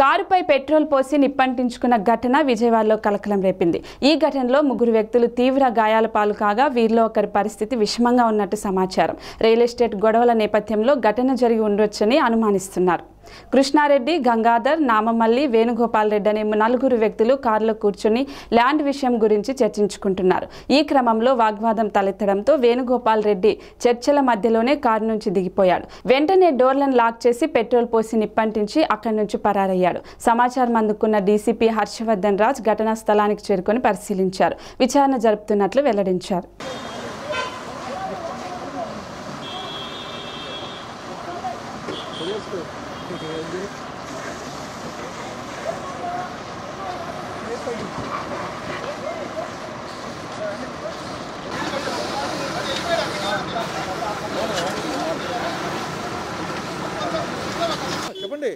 కారుపై petrol పోసి నిప్పంటించుకున్న ఘటన విజయవాడలో కలకలం రేపింది. ఈ ఘటనలో ముగ్గురు వ్యక్తులు తీవ్ర గాయాల పాలు కాగా వీరిలో ఒకరి పరిస్థితి విషమంగా ఉన్నట్టు సమాచారం. రియల్ ఎస్టేట్ గొడవల నేపథ్యంలో ఘటన జరిగి ఉండొచ్చని అనుమానిస్తున్నారు. కృష్ణారెడ్డి గంగాధర్ నామమల్లి వేణుగోపాల్ రెడ్డి అనే నలుగురు వ్యక్తులు కారులో కూర్చుని ల్యాండ్ విషయం గురించి చర్చించుకుంటున్నారు. ఈ క్రమంలో వాగ్వాదం తలెత్తడంతో వేణుగోపాల్ రెడ్డి చర్చల మధ్యలోనే కారు నుంచి దిగిపోయాడు. వెంటనే డోర్లను లాక్ చేసి పెట్రోల్ పోసి నిప్పంటించి అక్కడి నుంచి పరారయ్యాడు. సమాచారం అందుకున్న డీసీపీ హర్షవర్ధన్ రాజ్ ఘటనా స్థలానికి చేరుకొని పరిశీలించారు. విచారణ జరుపుతున్నట్లు వెల్లడించారు. చెప్పండి ఆ, చెప్పండి.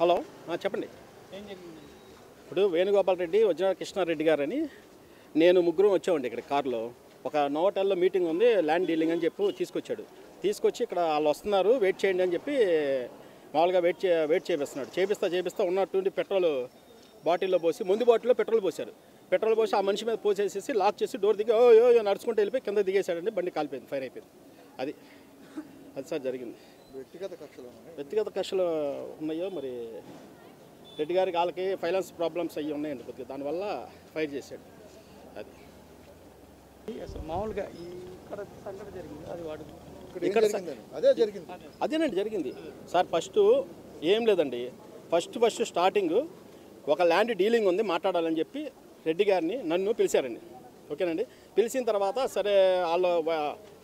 హలో చెప్పండి. ఇప్పుడు వేణుగోపాల్ రెడ్డి వజ్ర కృష్ణారెడ్డి గారని నేను ముగ్గురం వచ్చామండి ఇక్కడ కారులో. ఒక నోవటల్లో మీటింగ్ ఉంది ల్యాండ్ డీలింగ్ అని చెప్పి తీసుకొచ్చాడు. తీసుకొచ్చి ఇక్కడ వాళ్ళు వస్తున్నారు వెయిట్ చేయండి అని చెప్పి మామూలుగా వెయిట్ చే వెయిట్ చేపిస్తున్నాడు. చేపిస్తా చేపిస్తా ఉన్నటువంటి పెట్రోల్ బాటిల్లో పోసి ముందు బాటిల్లో పెట్రోల్ పోశారు. పెట్రోల్ పోసి ఆ మనిషి మీద పోసేసేసి లాక్ చేసి డోర్ దిగి ఓ యో నడుచుకుంటూ వెళ్ళిపోయి కింద దిగేశాడండి బండి కాలిపోయింది ఫైర్ అయిపోయింది. అది అది సార్ జరిగింది. వ్యక్తిగత కక్షలు ఉన్నాయి. వ్యక్తిగత కక్షలు ఉన్నాయో మరి రెడ్డి గారికి వాళ్ళకి ఫైనాన్స్ ప్రాబ్లమ్స్ అయ్యి ఉన్నాయండి కొద్దిగా. దానివల్ల ఫైర్ చేశాడు. అది. అసలు మామూలుగా ఇక్కడ సంఘటన జరిగింది. అది వాడు ఇక్కడ ఏం ఇక్కడ జరిగిందని అదే జరిగింది. అదేనండి జరిగింది. సార్ ఫస్ట్ ఏం లేదండి. ఫస్ట్ ఫస్ట్ స్టార్టింగ్ ఒక ల్యాండ్ డీలింగ్ ఉంది మాట్లాడాలని చెప్పి రెడ్డి గారిని నన్ను పిలిచారండి. ఓకేనండి? పిలిచిన తర్వాత సరే వాళ్ళు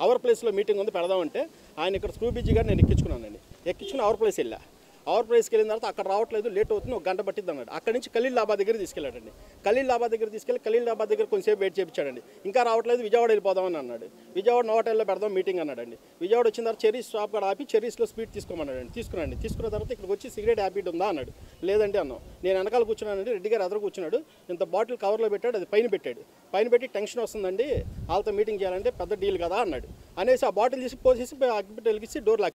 అవర్ ప్లేస్లో మీటింగ్ ఉంది పెడదామంటే ఆయన ఇక్కడ స్క్రూ బిజీ గారు నేను ఎక్కించుకున్నానండి. ఎక్కించుకుని అవర్ ప్లేస్ వెళ్ళా. అవర్ ప్రైస్కి వెళ్ళిన తర్వాత అక్కడ రావట్లేదు లేట్ అవుతుంది ఒక గంట పట్టింది అన్నాడు అక్కడ నుంచి ఖలీల్ లాబా దగ్గర తీసుకెళ్ళాడండి. ఖలీల్ లాబా దగ్గర తీసుకెళ్ళి ఖలీల్ లాబా దగ్గర కొంచెంసేపు వెయిట్ చేయించాడండి. ఇంకా రావట్లేదు విజయవాడ వెళ్ళిపోదామని అన్నాడు. విజయవాడ నోటల్లో పెడదాం మీటింగ్ అన్నాడండి. విజయవాడ వచ్చిన తర్వాత చెరీస్ షాప్ కూడా ఆపి చెరీస్లో స్పీడ్ తీసుకోమన్నాడండి. తీసుకున్నాండి తీసుకున్న తర్వాత ఇక్కడికి వచ్చి సిగరెట్ హ్యాబిట్ ఉందా అన్నాడు. లేదండి అన్నాం. నేను వెనకాల కూర్చున్నానండి రెడ్డి గారు ఎదురు కూర్చున్నాడు. ఇంత బాటిల్ కవర్లో పెట్టాడు అది పైన పెట్టాడు. పైన పెట్టి టెన్షన్ వస్తుందండి. వాళ్ళతో మీటింగ్ చేయాలంటే పెద్ద డీల్ కదా అన్నాడు. అనేసి ఆ బాటిల్ తీసి పోసేసి అగ్గిపెట్టి వెలిగించి డోర్ లాక్